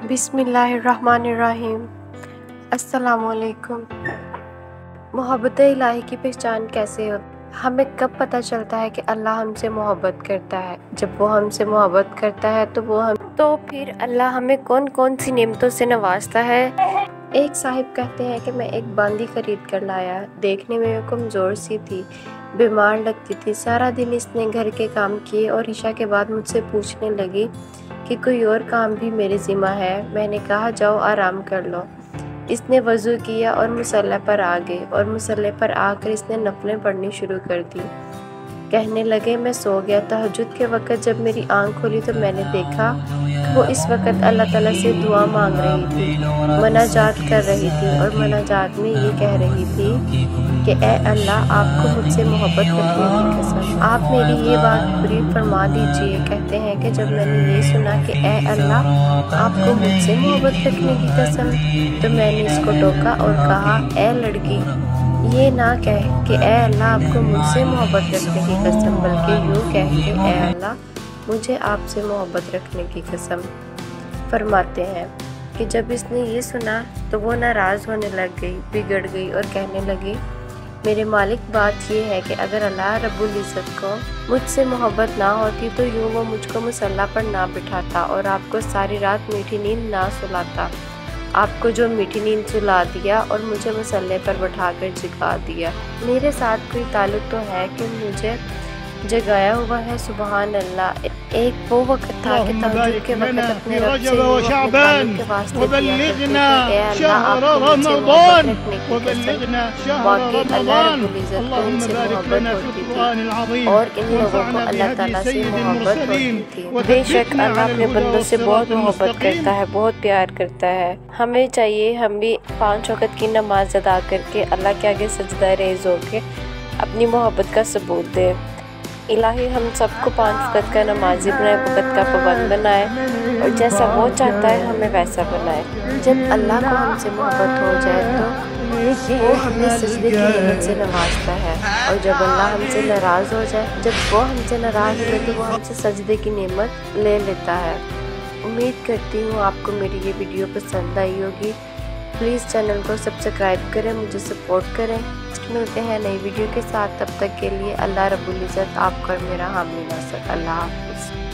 बिसमीम अस्सलामुअलैकुम। मोहब्बत इलाही की पहचान कैसे हो? हमें कब पता चलता है कि अल्लाह हमसे मोहब्बत करता है? जब वो हमसे मोहब्बत करता है तो वो हम तो फिर अल्लाह हमें कौन कौन सी नेमतों से नवाजता है? एक साहिब कहते हैं कि मैं एक बांदी खरीद कर लाया। देखने में कमज़ोर सी थी, बीमार लगती थी। सारा दिन इसने घर के काम किए और ईशा के बाद मुझसे पूछने लगी कि कोई और काम भी मेरे ज़िम्मा है, मैंने कहा, जाओ, आराम कर लो। इसने वज़ू किया और मसल पर आ गए और मसल पर आकर इसने नफलें पढ़नी शुरू कर दी। कहने लगे, मैं सो गया तहजद के वक़्त जब मेरी आँख खोली तो मैंने देखा वो इस वक्त अल्लाह ताला से दुआ मांग रही थी मनाजात कर रही थी और मनाजात में ये कह रही थी कि, ए अल्लाह, आपको मुझसे मोहब्बत रखने की कसम। आप मेरी ये बात पूरी फरमा दीजिए। कहते हैं कि जब मैंने ये सुना कि, ए अल्लाह, आपको मुझसे मोहब्बत रखने की कसम तो मैंने इसको टोका और कहा, ए लड़की ये ना कह कि ए अल्लाह आपको मुझसे मोहब्बत रखने की कसम, बल्कि यूँ कह के ए अल्लाह मुझे आपसे मोहब्बत रखने की कसम। फरमाते हैं कि जब इसने ये सुना तो वो नाराज़ होने लग गई, बिगड़ गई और कहने लगी, मेरे मालिक, बात यह है कि अगर अल्लाह रब्बुल इज़्ज़त को मुझसे मोहब्बत ना होती तो यूँ वो मुझको मसल्ला पर ना बिठाता और आपको सारी रात मीठी नींद ना सुलाता। आपको जो मीठी नींद सुला दिया और मुझे मसल्ले पर बैठा कर जगा दिया। मेरे साथ कोई ताल्लुक़ तो है कि मुझे जगाया हुआ है सुबह अल्लाह। एक वो वक्त था कि के वक्त अपने रब से के वास्ते वाकई अल्लाह रब्बुल इज़्ज़त को मोहब्बत होती थी। और इन लोगों को अल्लाह ताला से मोहब्बत होती थी। बेशक अल्लाह अपने बंदों से बहुत मोहब्बत करता है बहुत प्यार करता है। हमें चाहिए हम भी पाँच वक़्त की नमाज़ अदा करके अल्लाह के आगे सजदा रेज होके अपनी मोहब्बत का सबूत दें। इलाही हम सबको पाँच वक़्त का नमाजी बनाए वक़्त का पाबंद बनाए और जैसा वो चाहता है हमें वैसा बनाए। जब अल्लाह को हमसे मोहब्बत हो जाए तो वो हमें सजदे की नेमत से नवाजता है। और जब अल्लाह हमसे नाराज़ हो जाए, जब वो हमसे नाराज़ हो जाए तो वो हमसे सजदे की नेमत ले लेता है। उम्मीद करती हूँ आपको मेरी ये वीडियो पसंद आई होगी। प्लीज़ चैनल को सब्सक्राइब करें, मुझे सपोर्ट करें। मिलते हैं नई वीडियो के साथ, तब तक के लिए अल्लाह रब्बुल इज़्ज़त, आपका मेरा हामी नासर, अल्लाह हाफिज़।